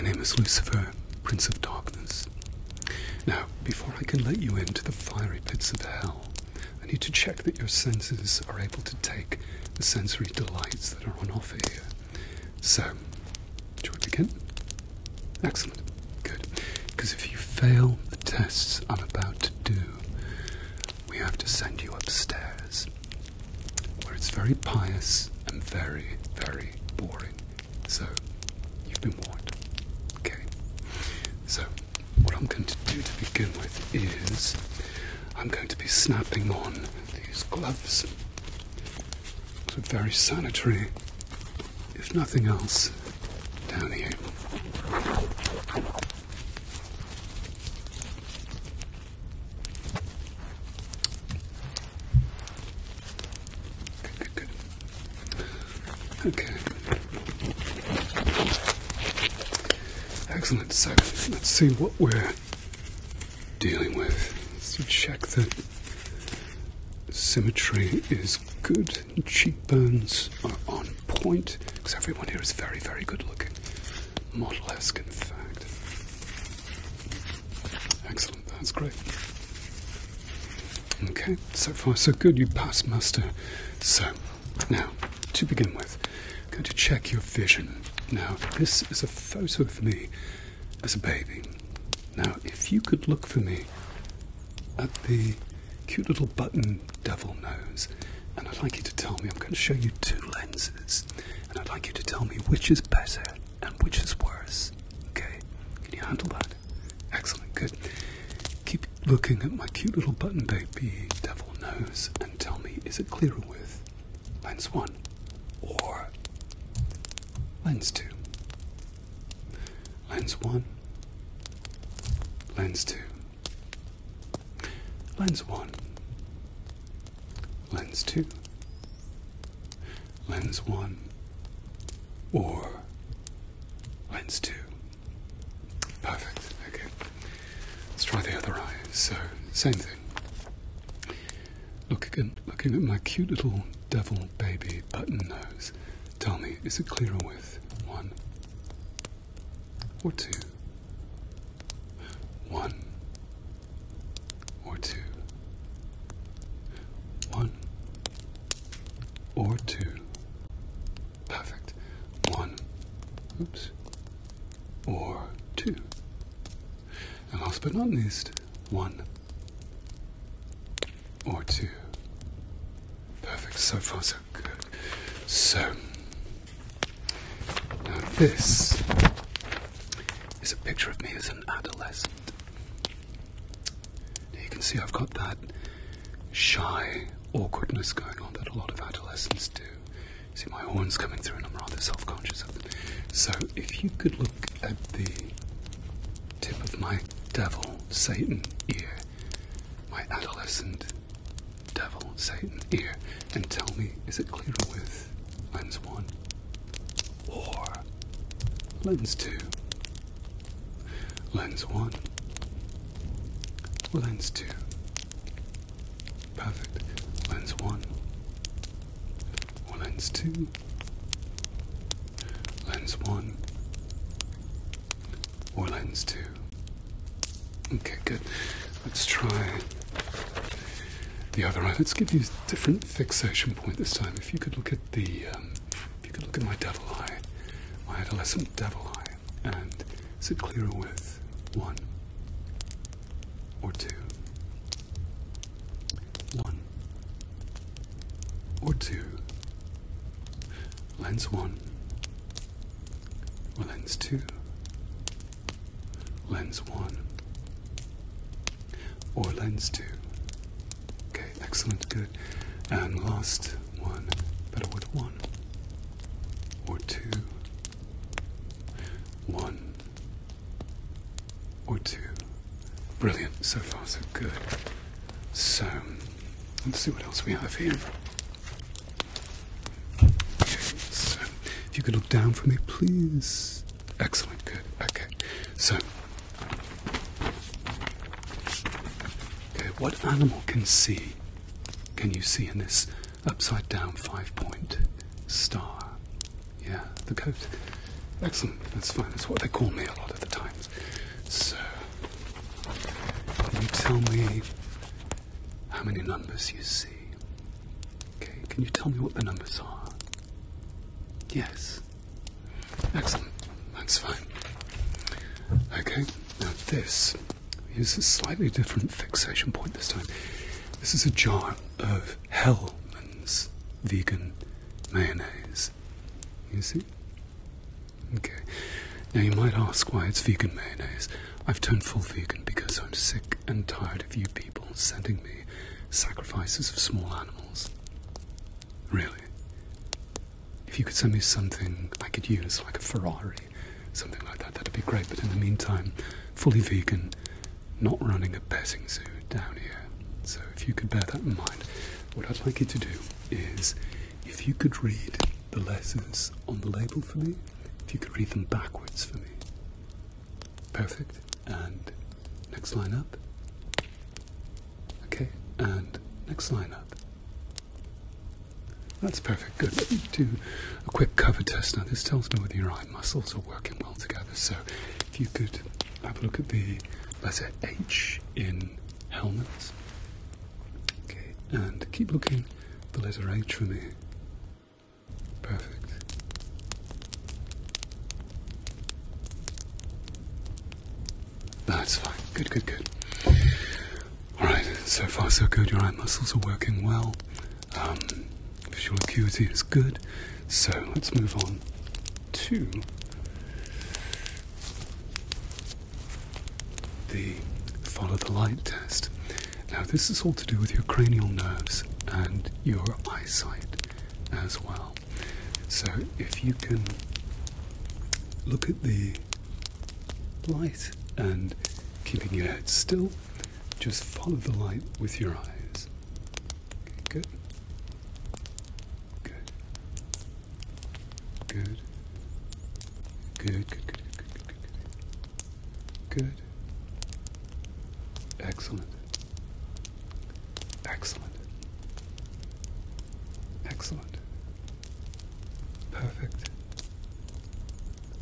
My name is Lucifer, Prince of Darkness. Now, before I can let you into the fiery pits of hell, I need to check that your senses are able to take the sensory delights that are on offer here. So, shall we begin? Excellent. Good. Because if you fail the tests I'm about to do, we have to send you upstairs, where it's very pious and very, very boring. So, you've been warned. What I'm going to do to begin with is I'm going to be snapping on these gloves. So very sanitary, if nothing else, down here. Good, good, good. Okay. Excellent. So let's see what we're dealing with. So check that symmetry is good, cheekbones are on point, because everyone here is very, very good looking. Model-esque, in fact. Excellent, that's great. Okay, so far so good. You pass muster. So, now, to begin with, I'm going to check your vision. Now, this is a photo of me as a baby. Now, if you could look for me at the cute little button devil nose, and I'd like you to tell me, I'm going to show you two lenses, and I'd like you to tell me which is better and which is worse. Okay? Can you handle that? Excellent, good. Keep looking at my cute little button baby devil nose and tell me, is it clearer with lens one or lens two? Lens one, lens two, lens one, lens two, lens one, or lens two. Perfect. Okay. Let's try the other eye. So, same thing. Looking, looking at my cute little devil baby button nose. Tell me, is it clearer with or two? One or two? One or two? Perfect. One, oops, or two. And last but not least, one or two. Perfect. So far, so good. So, now this a picture of me as an adolescent. Now you can see I've got that shy awkwardness going on that a lot of adolescents do. See my horns coming through, and I'm rather self-conscious of them. So, if you could look at the tip of my devil, Satan ear, my adolescent devil, Satan ear, and tell me, is it clearer with lens one or lens two? Lens one lens two? Perfect. Lens one or lens two? Lens one or lens two? Okay, good. Let's try the other eye. Let's give you a different fixation point this time. If you could look at the, um, if you could look at my devil eye, my adolescent devil eye, and is it clearer with one or two? One or two? Lens one or lens two? Lens one or lens two? Okay, excellent, good. And last one, better with one or two, one or two. Brilliant, so far so good. So, let's see what we have here. Okay, so if you could look down for me, please. Excellent, good. Okay, so Okay, what animal can see? Can you see in this upside down five point star? Yeah, the goat. Excellent. That's fine. That's what they call me a lot of the times. So, can you tell me how many numbers you see? Can you tell me what the numbers are? Yes. Excellent. That's fine. Okay. Now this is a slightly different fixation point this time. This is a jar of Hellmann's vegan mayonnaise. You see? Okay. Now you might ask why it's vegan mayonnaise. I've turned full vegan because I'm sick and tired of you people sending me sacrifices of small animals. Really. If you could send me something I could use, like a Ferrari, something like that, that'd be great. But in the meantime, fully vegan, not running a petting zoo down here. So if you could bear that in mind, what I'd like you to do is if you could read the letters on the label for me, if you could read them backwards for me. Perfect. And next line up. Okay, and next line up. That's perfect. Good. Let me do a quick cover test now. This tells me whether your eye muscles are working well together. So if you could have a look at the letter H in Hellmann's. Okay, and keep looking the letter H for me. Perfect. That's fine. Good, good, good. Alright, so far so good. Your eye muscles are working well. Visual acuity is good. So let's move on to the follow the light test. Now, this is all to do with your cranial nerves and your eyesight as well. So, if you can look at the light and keeping your head still, just follow the light with your eyes. Okay, good. Good. Good. Good, good, good, good, good, good, good. Good. Excellent. Excellent. Excellent. Perfect.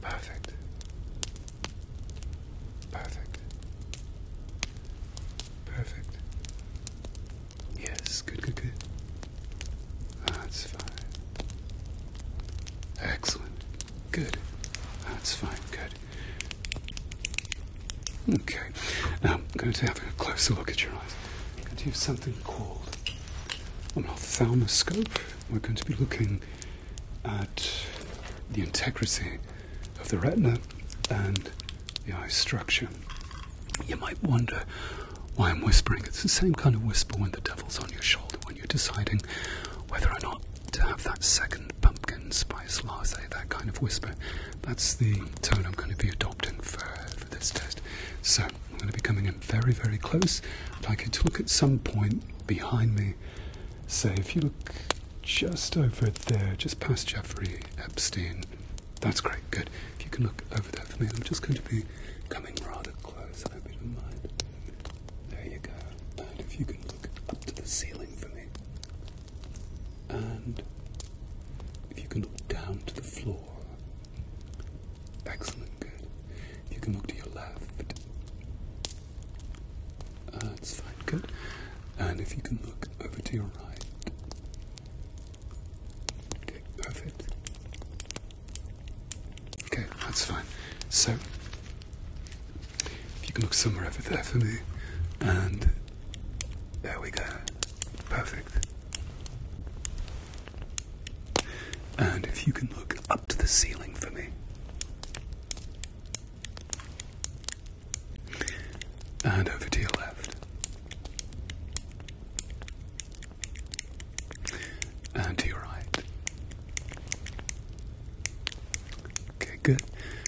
Perfect. Perfect. Perfect. Yes, good, good, good. That's fine. Excellent. Good. That's fine. Good. Okay. Now I'm to have a closer look at your eyes. I'm going to use something called an ophthalmoscope. We're going to be looking at the integrity of the retina and the eye structure. You might wonder why I'm whispering. It's the same kind of whisper when the devil's on your shoulder when you're deciding whether or not to have that second pumpkin spice latte, that kind of whisper. That's the tone I'm going to be adopting for, for this test. So going to be coming in very, very close. I'd like you to look at some point behind me. Say, if you look just over there, just past Jeffrey Epstein, that's great, good. If you can look over there for me, I'm just going to be coming rather close. I hope you don't mind. There you go. And if you can look up to the ceiling for me. And if you can look down to the floor. Excellent, good. If you can look to your left. That's fine, good. And if you can look over to your right. Okay, perfect. Okay, that's fine. So, if you can look somewhere over there for me, and there we go. Perfect. And if you can look up to the ceiling for me. And over to your left. And to your right. Okay, good.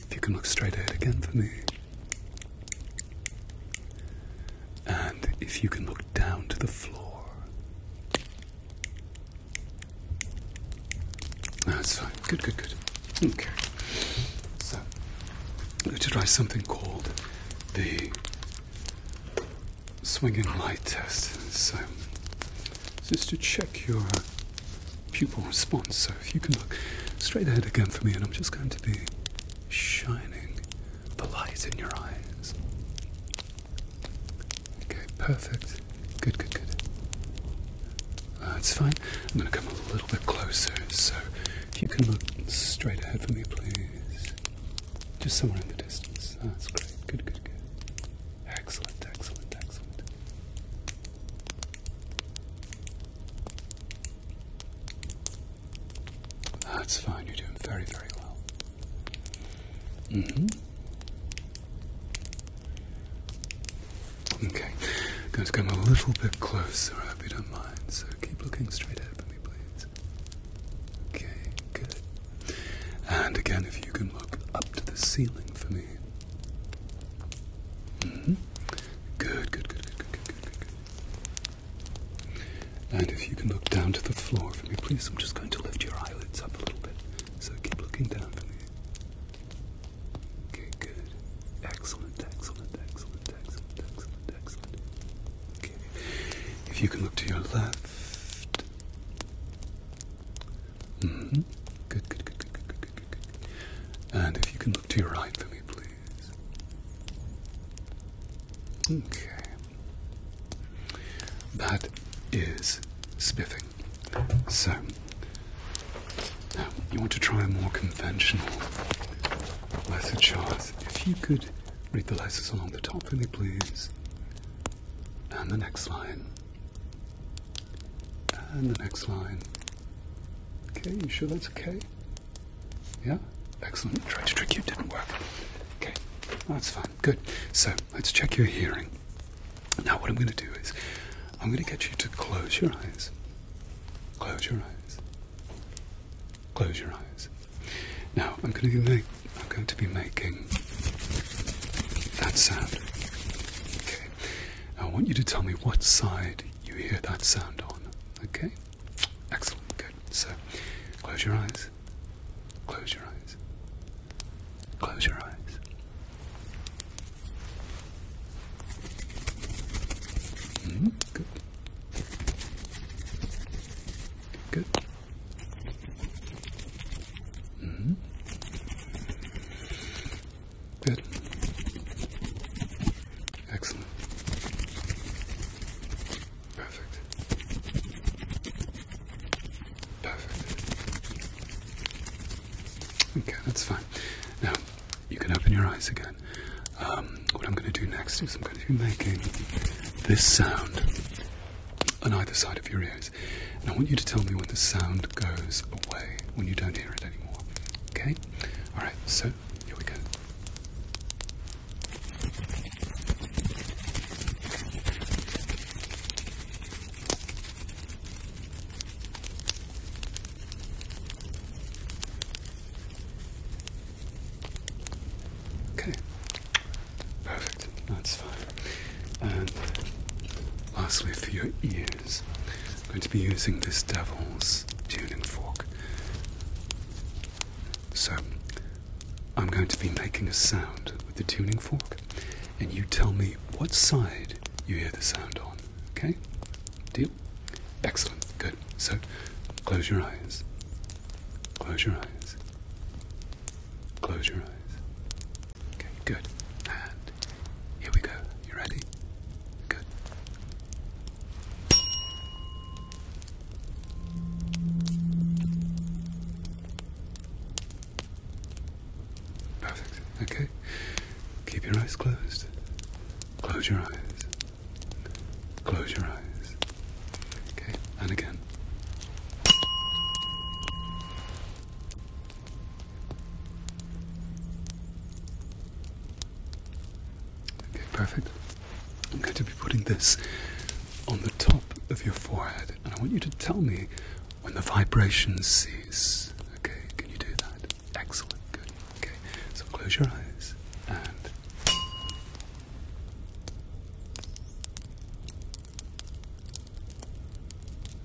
If you can look straight ahead again for me. And if you can look down to the floor. That's fine. Good, good, good. Okay. So, I'm going to try something called the swinging light test. So, just to check your pupil response. So if you can look straight ahead again for me, and I'm just going to be shining the light in your eyes. Okay, perfect. Good, good, good. Uh, That's fine. I'm going to come a little bit closer. So if you can look straight ahead for me, please. Just somewhere in the distance. That's great. Good, good. Ceiling you want to try a more conventional letter chart. If you could read the letters along the top for me, please. And the next line. And the next line. Okay, you sure that's okay? Yeah? Excellent. Tried to trick you, didn't work. Okay, that's fine. Good. So, let's check your hearing. Now, what I'm going to do is, I'm going to get you to close your eyes. Close your eyes. Close your eyes. Now, I'm going to make, I'm going to be making that sound. Okay. I want you to tell me what side you hear that sound on. Okay? Excellent. Good. So, close your eyes. Close your eyes. Close your eyes. Mhm, Good. Good. hmm Good. Excellent. Perfect. Perfect. Okay, that's fine. Now, you eyes again. Um, what I'm going to do next is I'm going to be making this sound on either side of your ears. And I want you to tell me when the sound goes away, when you don't hear it anymore. Okay? Alright, so here we go. Okay. Perfect. That's fine. And lastly, for your ears, I'm going to be using this devil's tuning fork. So, I'm going to be making a sound with the tuning fork, and you tell me what side you hear the sound on. Okay? Deal? Excellent. Good. So, close your eyes. Close your eyes. Close your eyes. Okay, good. And here we go. You ready? Good. Perfect. Okay. Keep your eyes closed. Close your eyes. Close your eyes. Okay, and again. Okay, perfect. I'm going to be putting this on the top of your forehead, and I want you to tell me when the vibrations cease. Okay, can you do that? Excellent, good. Okay, so close your eyes and.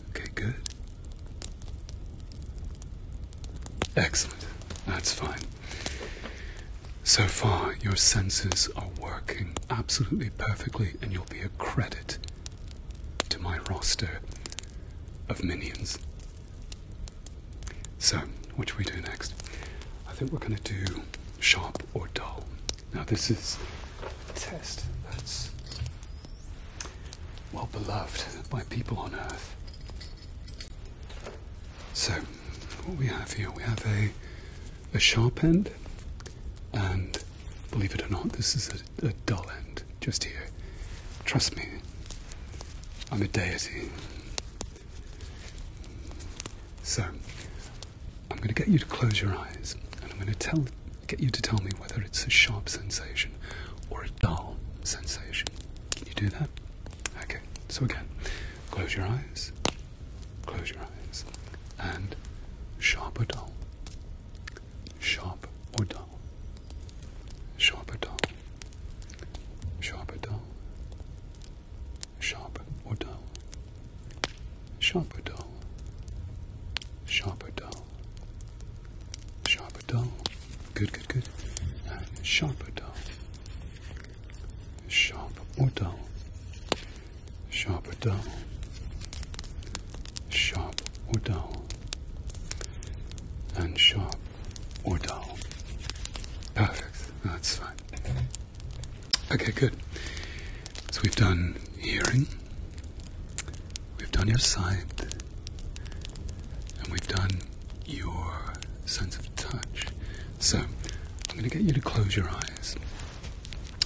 Okay, good. Excellent. That's fine. So far, your senses are working absolutely perfectly, and you'll be a credit to my roster of minions. So, what should we do next? I think we're going to do sharp or dull. Now, this is a test that's well beloved by people on earth. So, what we have here, we have a, a sharp end, believe it or not, this is a, a dull end just here. Trust me, I'm a deity. So, I'm going to get you to close your eyes, and I'm going to tell, get you to tell me whether it's a sharp sensation or a dull sensation. Can you do that? Okay. So again, close your eyes, close your eyes, and sharp or dull, sharp or dull, sharp or dull, sharp or dull, sharp or dull, sharp or dull, sharp or dull, sharp or dull. Good, good, good. And sharp or dull, sharp or dull, sharp or dull, sharp or dull, and sharp or dull. Perfect. That's fine. Okay, good. So we've done hearing, we've done your sight, and we've done your sense of touch. So I'm going to get you to close your eyes.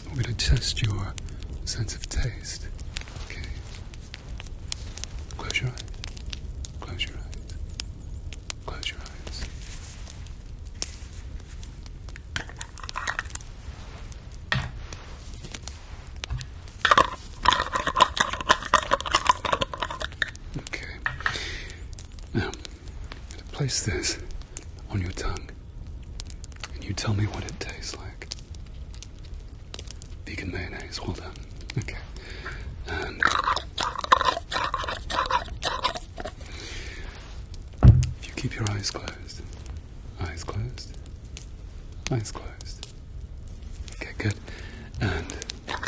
We're going to test your sense of taste. Okay. Close your eyes. Close your eyes. Close your eyes. Okay. Now, I'm going to place this on your tongue, and you tell me what it tastes like. Vegan mayonnaise, well done. Okay. And if you keep your eyes closed, eyes closed, eyes closed. Okay, good. And I'm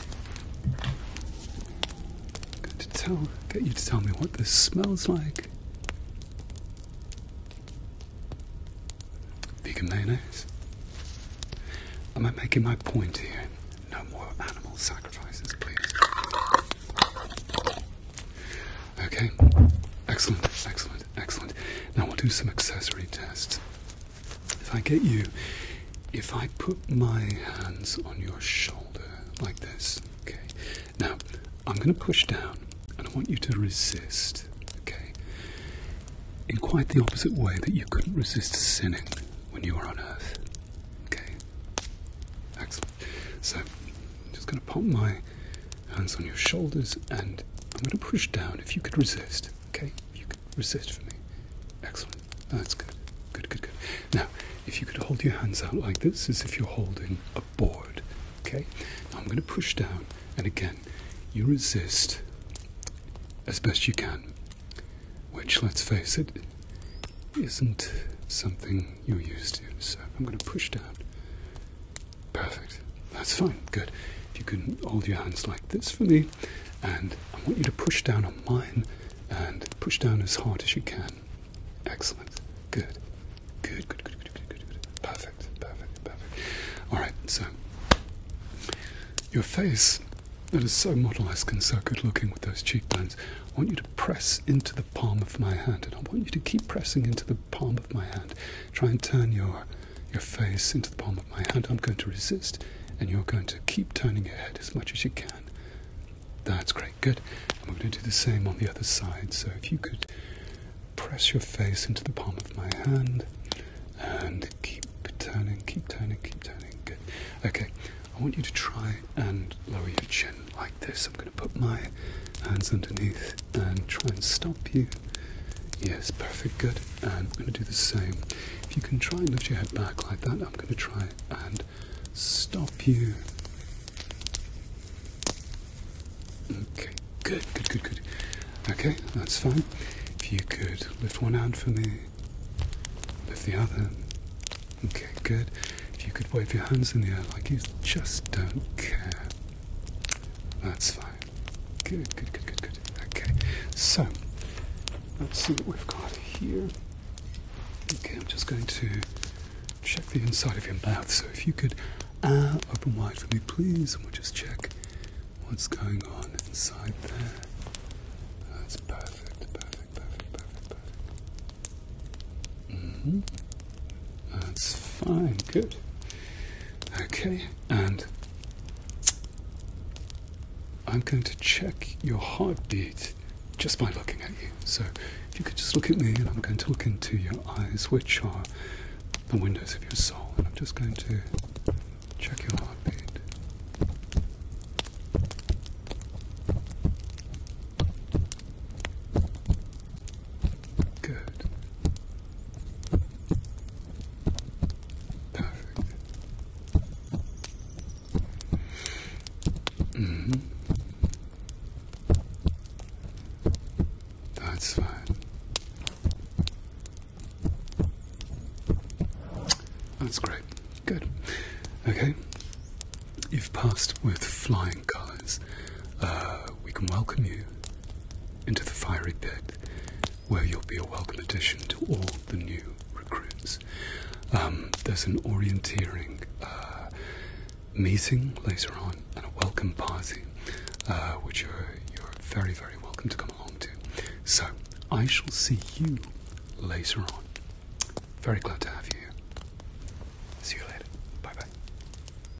going to tell, get you to tell me what this smells like. Vegan mayonnaise. Am I making my point here? No more animal sacrifices, please. Okay. Excellent, excellent, excellent. Now we'll do some accessory tests. If I get you, if I put my hands on your shoulder like this, okay. Now I'm going to push down, and I want you to resist, okay. In quite the opposite way that you couldn't resist sinning when you were on Earth, okay. Excellent. So My hands on your shoulders, and I'm going to push down. If you could resist, okay. If you could resist for me. Excellent. That's good. Good, good, good. Now, if you could hold your hands out like this, as if you're holding a board, okay? Now I'm going to push down, and again, you resist as best you can, which, let's face it, isn't something you're used to. So I'm going to push down. Perfect. That's fine. Good. You can hold your hands like this for me, and I want you to push down on mine and push down as hard as you can. Excellent. Good. Good, good, good, good, good, good, good. Perfect, perfect, perfect. All right, so your face that is so model-esque and so good looking with those cheekbones, I want you to press into the palm of my hand, and I want you to keep pressing into the palm of my hand. Try and turn your your face into the palm of my hand. I'm going to resist, and you're going to keep turning your head as much as you can. That's great, good. And we're going to do the same on the other side. So if you could press your face into the palm of my hand and keep turning, keep turning, keep turning. Good. Okay, I want you to try and lower your chin like this. I'm going to put my hands underneath and try and stop you. Yes, perfect, good. And I'm going to do the same. If you can try and lift your head back like that, I'm going to try and stop you. Okay, good, good, good, good. Okay, that's fine. If you could lift one hand for me, lift the other. Okay, good. If you could wave your hands in the air like you just don't care. That's fine. Good, good, good, good, good. Okay, so let's see what we've got here. Okay, I'm just going to check the inside of your mouth. So if you could uh, open wide for me, please, and we'll just check what's going on inside there. That's perfect, perfect, perfect, perfect, perfect. Mm-hmm. That's fine, good. Okay, and I'm going to check your heartbeat just by looking at you. So if you could just look at me, and I'm going to look into your eyes, which are the windows of your soul, and I'm just going to check your heartbeat. Good. Perfect. hmm That's fine. That's great. Good. Okay. You've passed with flying colours. Uh, we can welcome you into the fiery pit, where you'll be a welcome addition to all the new recruits. Um, there's an orienteering uh, meeting later on and a welcome party, uh, which you're, you're very, very welcome to come along to. So, I shall see you later on. Very glad to have you.